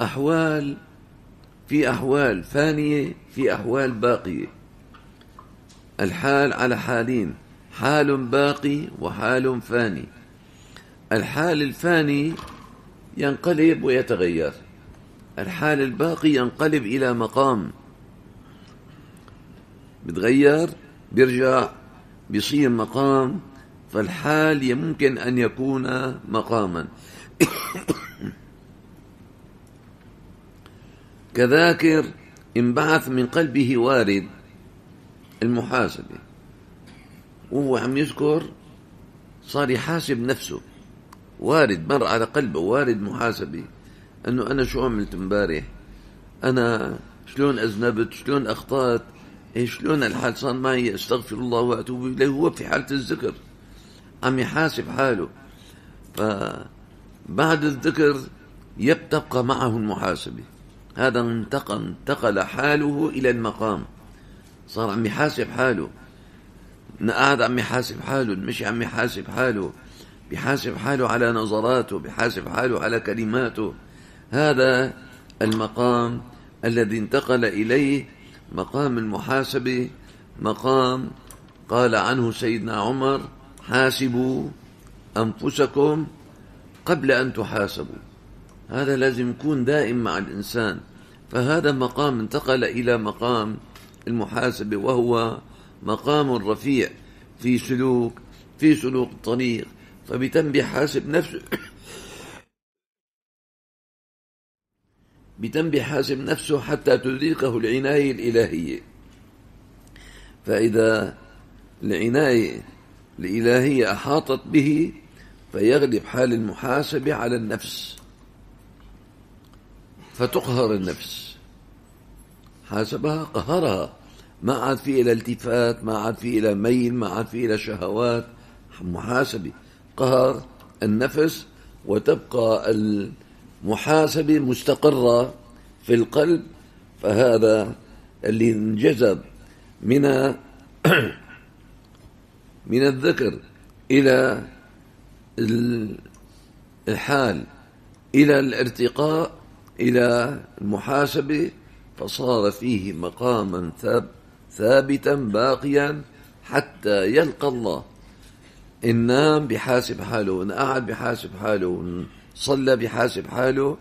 أحوال في أحوال فانية في أحوال باقية. الحال على حالين حال باقي وحال فاني الحال الفاني ينقلب ويتغير. الحال الباقي ينقلب إلى مقام. بتغير بيرجع بيصير مقام. فالحال يمكن أن يكون مقاما. كذاكر انبعث من قلبه وارد المحاسبة. وهو عم يذكر صار يحاسب نفسه. وارد مر على قلبه وارد محاسبة. أنه أنا شو عملت امبارح؟ أنا شلون أذنبت؟ شلون أخطأت؟ إيه شلون الحال؟ صار معي أستغفر الله وأتوب إليه. هو في حالة الذكر. عم يحاسب حاله. فبعد الذكر يبتبقى معه المحاسبة. هذا انتقل انتقل حاله إلى المقام. صار عم يحاسب حاله. قاعد عم يحاسب حاله مش عم يحاسب حاله. بيحاسب حاله على نظراته بيحاسب حاله على كلماته. هذا المقام الذي انتقل إليه مقام المحاسبة مقام قال عنه سيدنا عمر حاسبوا أنفسكم قبل أن تحاسبوا. هذا لازم يكون دائم مع الإنسان. فهذا مقام انتقل إلى مقام المحاسبة وهو مقام رفيع في سلوك في سلوك الطريق. فبتم بحاسب نفسه بتم بحاسب نفسه حتى تدركه العناية الإلهية. فإذا العناية الإلهية أحاطت به فيغلب حال المحاسبة على النفس. فتقهر النفس. حاسبها قهرها. ما عاد في إلى التفات ما عاد في إلى ميل ما عاد في إلى شهوات. محاسبة قهر النفس وتبقى المحاسبة مستقرة في القلب. فهذا اللي انجذب من من الذكر إلى الحال إلى الارتقاء إلى المحاسبة فصار فيه مقاما ثابتا باقيا حتى يلقى الله. إن نام بحاسب حاله إن قعد بحاسب حاله إن صلى بحاسب حاله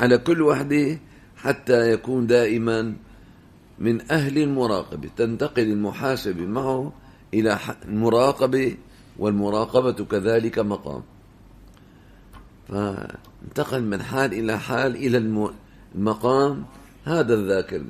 على كل وحده حتى يكون دائما من أهل المراقبة تنتقل المحاسبة معه إلى المراقبة والمراقبة كذلك مقام. فانتقل من حال إلى حال إلى المقام. هذا الذاكر